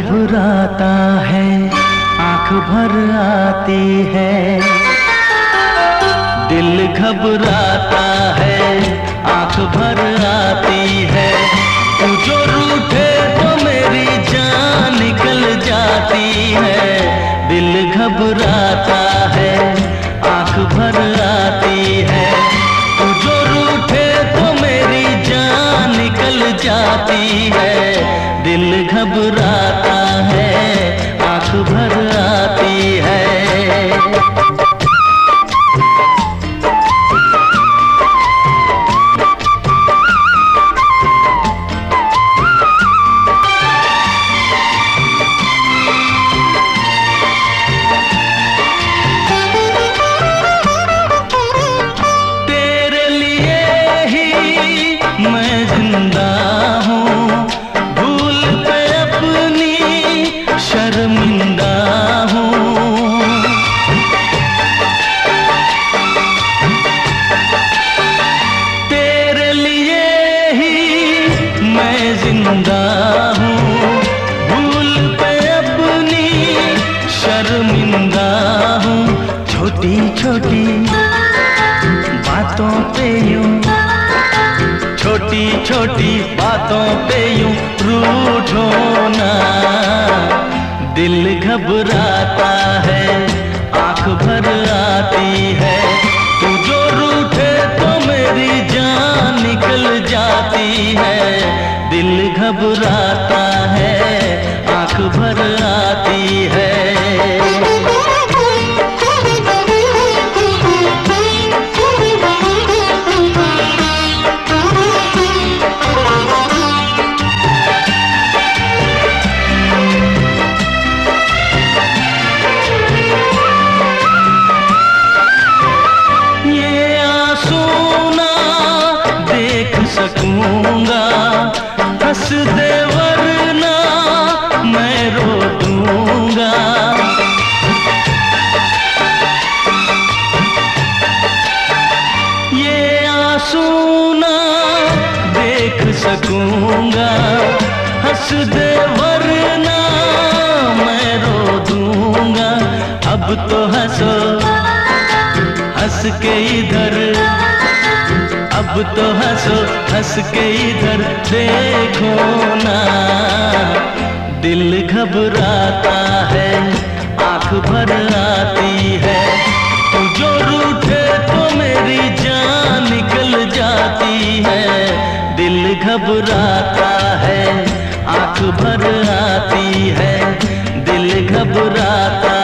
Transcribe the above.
घबराता है, आँख भर आती है। दिल घबराता है, आँख भर आती है। तू जो रूठे तो मेरी जान निकल जाती है। दिल घबराता है, आँख भर आती शर्मिंदा हूँ। छोटी छोटी बातों पे यूँ। छोटी छोटी बातों पे यूँ रूठो ना दिल घबराता है, आँख भर आती है। तू जो रूठे तो मेरी जान निकल जाती है। दिल घबराता हंस के इधर। अब तो हंसो, हंस के इधर। देखो ना, दिल घबराता है, आँख भर आती है। तू जो रूठे तो मेरी जान निकल जाती है। दिल घबराता है, आँख भर आती है। दिल घबराता